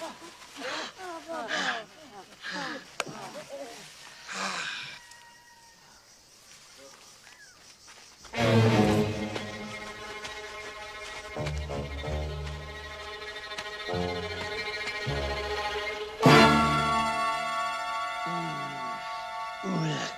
음, 음. 음.